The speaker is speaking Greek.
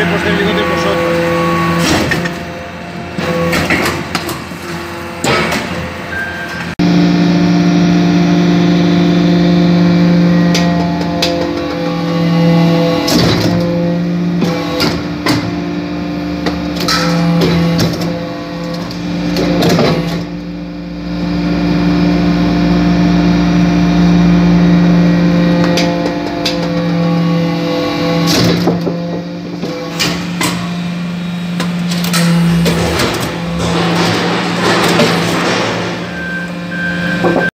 Οπωσδήποτε λίγο την ποσότητα.